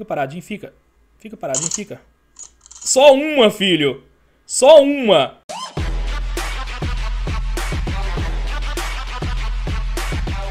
Fica paradinho, fica. Fica paradinho, fica. Só uma, filho. Só uma.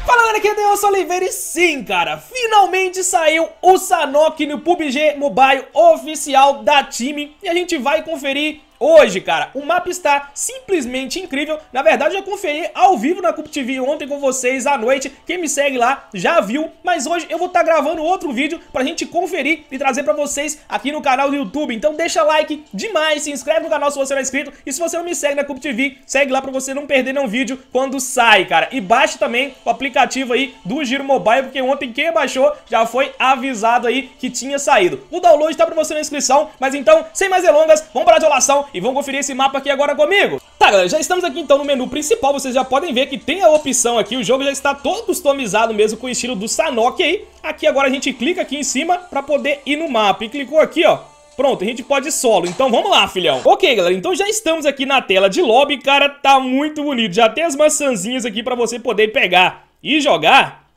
Fala galera, aqui é Deus Oliveira e sim, cara, finalmente saiu o Sanok no PUBG Mobile oficial da time e a gente vai conferir hoje, cara. O mapa está simplesmente incrível. Na verdade, eu conferi ao vivo na Cup TV ontem com vocês à noite. Quem me segue lá já viu, mas hoje eu vou estar tá gravando outro vídeo pra gente conferir e trazer pra vocês aqui no canal do YouTube. Então deixa like demais, se inscreve no canal se você não é inscrito e se você não me segue na Cup TV, segue lá pra você não perder nenhum vídeo quando sai, cara. E baixe também o aplicativo aí do Giro Mobile, porque ontem quem baixou já foi avisado aí que tinha saído. O download tá pra você na inscrição, mas então, sem mais delongas, vamos parar de olação e vamos conferir esse mapa aqui agora comigo. Tá, galera, já estamos aqui então no menu principal, vocês já podem ver que tem a opção aqui, o jogo já está todo customizado mesmo com o estilo do Sanok aí. Aqui agora a gente clica aqui em cima pra poder ir no mapa e clicou aqui, ó. Pronto, a gente pode solo, então vamos lá, filhão Ok, galera, então já estamos aqui na tela de lobby, cara, tá muito bonito Já tem as maçãzinhas aqui pra você poder pegar e jogar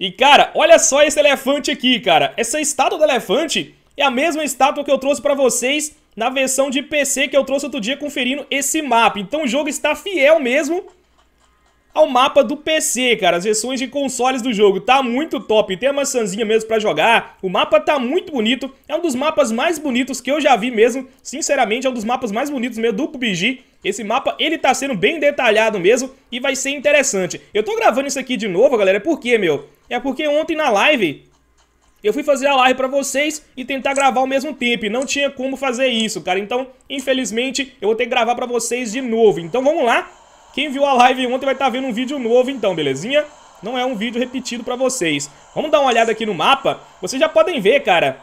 E, cara, olha só esse elefante aqui, cara Essa estátua do elefante é a mesma estátua que eu trouxe pra vocês na versão de PC que eu trouxe outro dia conferindo esse mapa. Então o jogo está fiel mesmo ao mapa do PC, cara. As versões de consoles do jogo. Tá muito top. Tem a maçãzinha mesmo pra jogar. O mapa tá muito bonito. É um dos mapas mais bonitos que eu já vi mesmo. Sinceramente, é um dos mapas mais bonitos mesmo do PUBG. Esse mapa, ele tá sendo bem detalhado mesmo e vai ser interessante. Eu tô gravando isso aqui de novo, galera. Por quê, meu? É porque ontem na live eu fui fazer a live pra vocês e tentar gravar ao mesmo tempo, e não tinha como fazer isso, cara. Então, infelizmente, eu vou ter que gravar pra vocês de novo. Então, vamos lá. Quem viu a live ontem vai estar tá vendo um vídeo novo, então, belezinha? Não é um vídeo repetido pra vocês. Vamos dar uma olhada aqui no mapa. Vocês já podem ver, cara,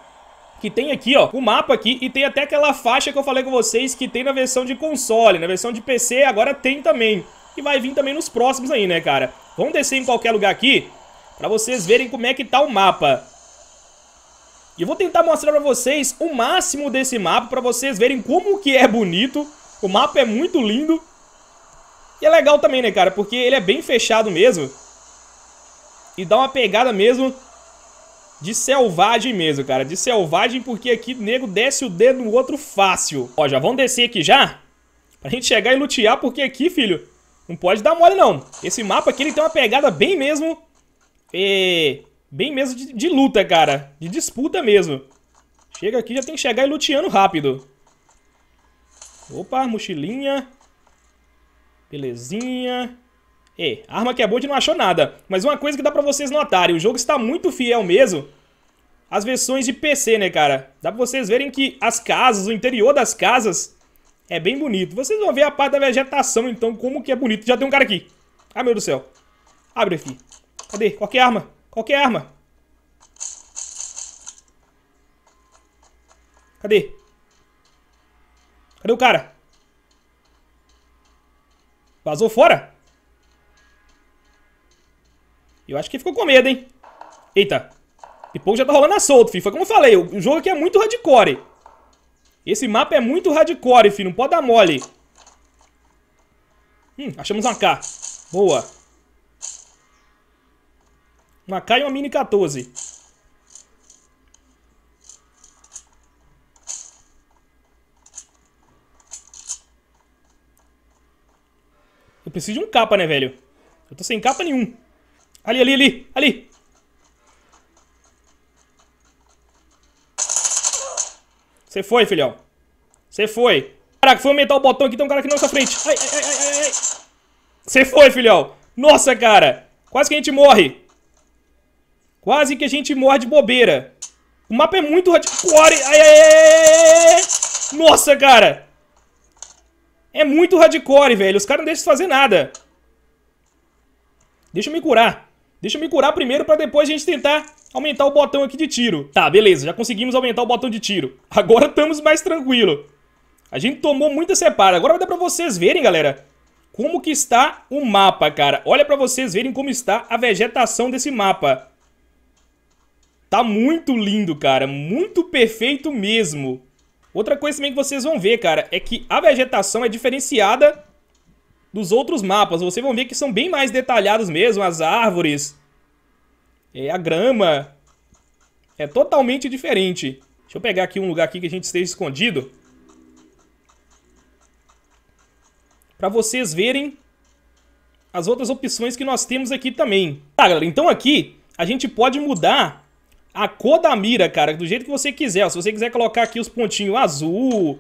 que tem aqui, ó, o mapa aqui e tem até aquela faixa que eu falei com vocês que tem na versão de console, na versão de PC agora tem também. E vai vir também nos próximos aí, né, cara? Vamos descer em qualquer lugar aqui pra vocês verem como é que tá o mapa. E eu vou tentar mostrar pra vocês o máximo desse mapa, pra vocês verem como que é bonito. O mapa é muito lindo. E é legal também, né, cara? Porque ele é bem fechado mesmo. E dá uma pegada mesmo de selvagem mesmo, cara. De selvagem porque aqui o nego desce o dedo no outro fácil. Ó, já vamos descer aqui já. Pra gente chegar e lutear, porque aqui, filho, não pode dar mole não. Esse mapa aqui, ele tem uma pegada bem mesmo... É... Bem mesmo de, de, luta, cara. De disputa mesmo. Chega aqui, já tem que chegar e luteando rápido. Opa, mochilinha. Belezinha. É, arma que é boa de não achou nada. Mas uma coisa que dá pra vocês notarem, o jogo está muito fiel mesmo às versões de PC, né, cara? Dá pra vocês verem que as casas, o interior das casas é bem bonito. Vocês vão ver a parte da vegetação, então, como que é bonito. Já tem um cara aqui. Ah, meu Deus do céu. Abre, filho. Cadê? Qual que a arma? Qualquer arma. Cadê? Cadê o cara? Vazou fora? Eu acho que ficou com medo, hein? Eita. Pipoco já tá rolando a solto, filho. Foi como eu falei, o jogo aqui é muito hardcore. Esse mapa é muito hardcore, filho. Não pode dar mole. Hum, achamos uma K. Boa. Uma K e uma Mini 14. Eu preciso de um capa, né, velho? Eu tô sem capa nenhum. Ali, ali, ali, ali. Você foi, filhão. Você foi. Caraca, foi aumentar o botão aqui, tem um cara aqui na nossa frente. Ai, ai, ai, ai. Você foi, filhão. Nossa, cara. Quase que a gente morre. Quase que a gente morre de bobeira. O mapa é muito hardcore. Ai, ai, ai, ai, Nossa, cara. É muito hardcore, velho. Os caras não deixam de fazer nada. Deixa eu me curar. Deixa eu me curar primeiro pra depois a gente tentar aumentar o botão aqui de tiro. Tá, beleza. Já conseguimos aumentar o botão de tiro. Agora estamos mais tranquilo. A gente tomou muita separa. Agora vai dar pra vocês verem, galera, como que está o mapa, cara. Olha pra vocês verem como está a vegetação desse mapa. Tá muito lindo, cara. Muito perfeito mesmo. Outra coisa também que vocês vão ver, cara, é que a vegetação é diferenciada dos outros mapas. Vocês vão ver que são bem mais detalhados mesmo. As árvores, é, a grama, É totalmente diferente. Deixa eu pegar aqui um lugar aqui que a gente esteja escondido. Pra vocês verem as outras opções que nós temos aqui também. Tá, galera, então aqui a gente pode mudar a cor da mira, cara, do jeito que você quiser. Se você quiser colocar aqui os pontinhos azul,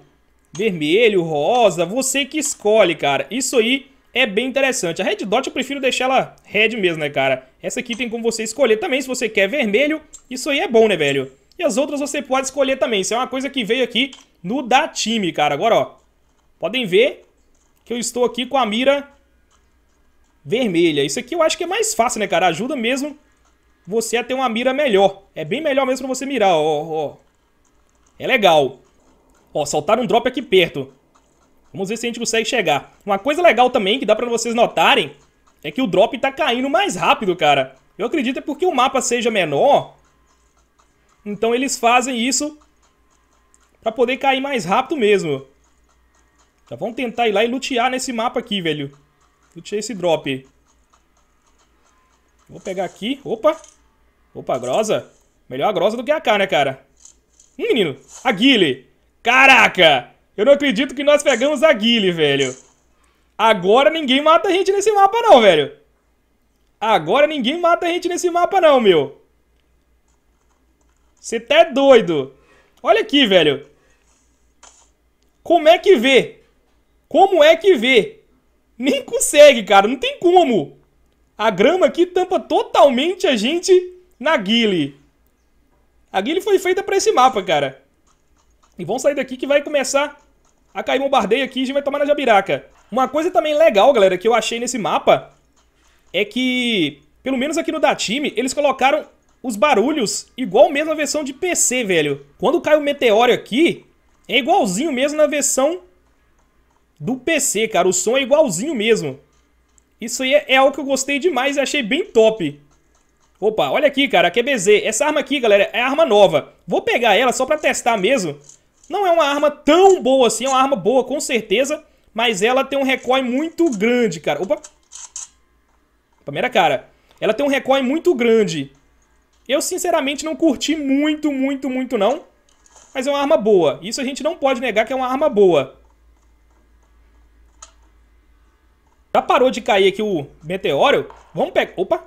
vermelho, rosa, você que escolhe, cara. Isso aí é bem interessante. A Red Dot eu prefiro deixar ela Red mesmo, né, cara? Essa aqui tem como você escolher também, se você quer vermelho. Isso aí é bom, né, velho? E as outras você pode escolher também. Isso é uma coisa que veio aqui no da time, cara. Agora, ó, podem ver que eu estou aqui com a mira vermelha. Isso aqui eu acho que é mais fácil, né, cara? Ajuda mesmo você a ter uma mira melhor. É bem melhor mesmo pra você mirar, ó, ó. É legal. Ó, saltaram um drop aqui perto. Vamos ver se a gente consegue chegar. Uma coisa legal também, que dá pra vocês notarem, é que o drop tá caindo mais rápido, cara. Eu acredito é porque o mapa seja menor. Então eles fazem isso pra poder cair mais rápido mesmo. Já vamos tentar ir lá e lutear nesse mapa aqui, velho. Lutear esse drop. Vou pegar aqui. Opa. Opa, grosa. Melhor a grosa do que a K, né, cara? Hum, menino. A Guile. Caraca! Eu não acredito que nós pegamos a Guile, velho. Agora ninguém mata a gente nesse mapa não, velho. Agora ninguém mata a gente nesse mapa não, meu. Você tá doido. Olha aqui, velho. Como é que vê? Como é que vê? Nem consegue, cara. Não tem como. A grama aqui tampa totalmente a gente na Guile. A Guile foi feita pra esse mapa, cara. E vamos sair daqui que vai começar a cair bombardeio aqui e a gente vai tomar na jabiraca. Uma coisa também legal, galera, que eu achei nesse mapa é que, pelo menos aqui no da time, eles colocaram os barulhos igual mesmo a versão de PC, velho. Quando cai o meteoro aqui, é igualzinho mesmo na versão do PC, cara. O som é igualzinho mesmo. Isso aí é, é algo que eu gostei demais e achei bem top. Opa, olha aqui, cara, a QBZ. Essa arma aqui, galera, é arma nova. Vou pegar ela só pra testar mesmo. Não é uma arma tão boa assim, é uma arma boa com certeza, mas ela tem um recoil muito grande, cara. Opa! Primeira cara. Ela tem um recoil muito grande. Eu, sinceramente, não curti muito, muito, muito, não. Mas é uma arma boa. Isso a gente não pode negar que é uma arma boa. Já parou de cair aqui o meteoro? Vamos pegar... Opa!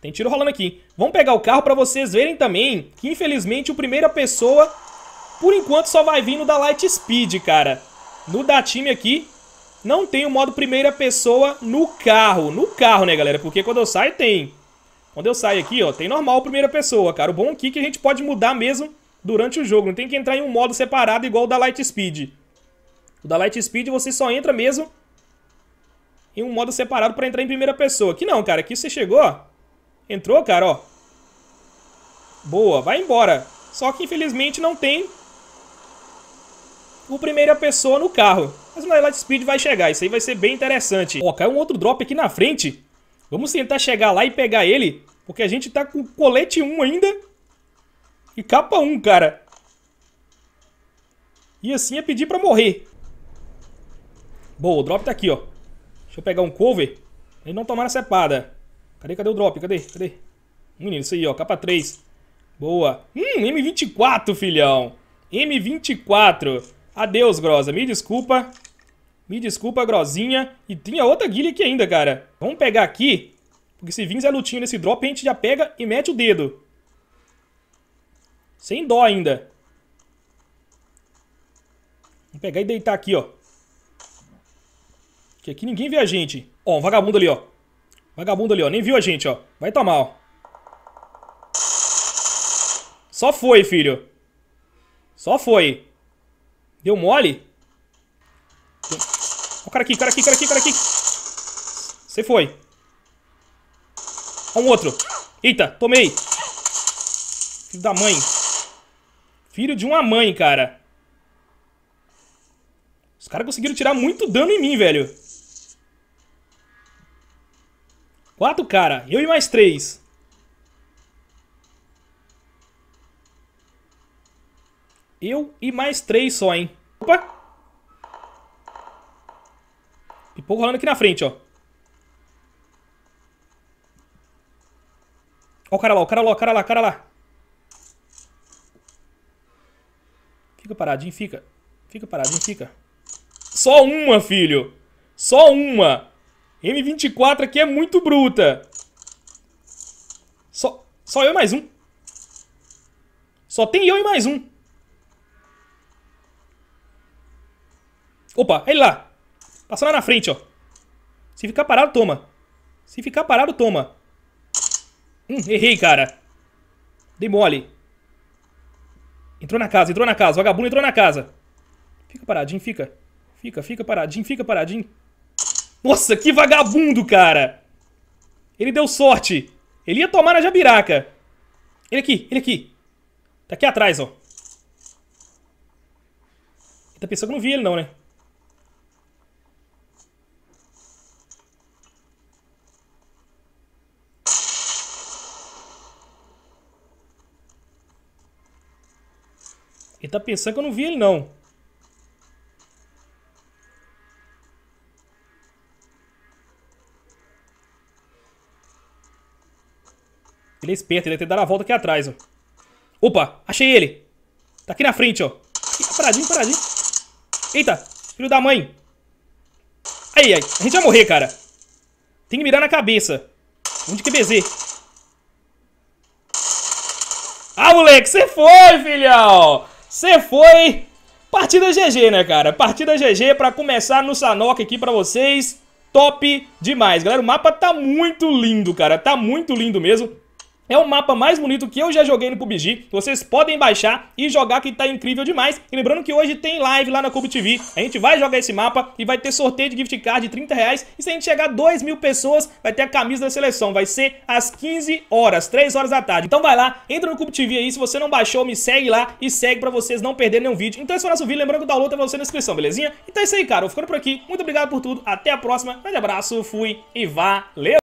Tem tiro rolando aqui. Vamos pegar o carro para vocês verem também que, infelizmente, o primeira pessoa por enquanto só vai vir no da Light Speed, cara. No da time aqui, não tem o modo primeira pessoa no carro. No carro, né, galera? Porque quando eu saio, tem. Quando eu saio aqui, ó, tem normal primeira pessoa, cara. O bom aqui é que a gente pode mudar mesmo durante o jogo. Não tem que entrar em um modo separado igual o da Light Speed. O da Light Speed você só entra mesmo em um modo separado pra entrar em primeira pessoa. Aqui não, cara. Aqui você chegou, ó. Entrou, cara, ó. Boa, vai embora. Só que infelizmente não tem o primeira pessoa no carro. Mas o Light Speed vai chegar, isso aí vai ser bem interessante. Ó, caiu um outro drop aqui na frente. Vamos tentar chegar lá e pegar ele, porque a gente tá com colete 1 ainda e capa 1, cara. E assim é pedir pra morrer. Boa, o drop tá aqui, ó. Deixa eu pegar um cover. Ele não tomar a cepada. Cadê, cadê o drop? Cadê? Cadê? Menino, isso aí, ó. Capa 3. Boa. Hum, M24, filhão. M24. Adeus, Grosa. Me desculpa. Me desculpa, Grosinha. E tinha outra guilha aqui ainda, cara. Vamos pegar aqui. Porque se vir Zé Lutinho nesse drop, a gente já pega e mete o dedo. Sem dó ainda. Vamos pegar e deitar aqui, ó. Que aqui ninguém vê a gente. Ó, um vagabundo ali, ó. Vagabundo ali, ó. Nem viu a gente, ó. Vai tomar, ó. Só foi, filho. Só foi. Deu mole? Ó, o cara aqui, cara aqui, cara aqui, cara aqui. Você foi. Ó um outro. Eita, tomei. Filho da mãe. Filho de uma mãe, cara. Os caras conseguiram tirar muito dano em mim, velho. Quatro, cara. Eu e mais três. Eu e mais três só, hein. Opa! Pipoco rolando aqui na frente, ó. Ó o cara lá, o cara lá, o cara lá, o cara lá. Fica paradinho, fica. Fica paradinho, fica. Só uma, filho. Só uma. M24 aqui é muito bruta. Só, só eu e mais um. Só tem eu e mais um. Opa, ele lá. Passa lá na frente, ó. Se ficar parado, toma. Se ficar parado, toma. Hum, errei, cara. Dei mole. Entrou na casa, entrou na casa. Vagabundo entrou na casa. Fica paradinho, fica. Fica, fica paradinho, fica paradinho. Nossa, que vagabundo, cara. Ele deu sorte. Ele ia tomar na jabiraca. Ele aqui, ele aqui. Tá aqui atrás, ó. Ele tá pensando que não vi ele não, né? Ele tá pensando que eu não vi ele, não. Ele é esperto, ele deve ter dado a volta aqui atrás, ó. Opa, achei ele. Tá aqui na frente, ó. Aqui, paradinho, paradinho. Eita, filho da mãe. Aí, aí. A gente vai morrer, cara. Tem que mirar na cabeça. Onde que BZ? Ah, moleque, você foi, filhão. Você foi. Partida GG, né, cara? Partida GG pra começar no Sanok aqui pra vocês. Top demais, galera. O mapa tá muito lindo, cara. Tá muito lindo mesmo. É o mapa mais bonito que eu já joguei no PUBG. Vocês podem baixar e jogar que tá incrível demais. E lembrando que hoje tem live lá na Cube TV. A gente vai jogar esse mapa e vai ter sorteio de gift card de 30 reais. E se a gente chegar a 2 mil pessoas, vai ter a camisa da seleção. Vai ser às 15 horas, 3 horas da tarde. Então vai lá, entra no Cube TV aí. Se você não baixou, me segue lá e segue pra vocês não perderem nenhum vídeo. Então esse foi o nosso vídeo. Lembrando que o download tá pra você na descrição, belezinha? Então é isso aí, cara. Eu ficando por aqui. Muito obrigado por tudo. Até a próxima. Um grande abraço, fui e valeu!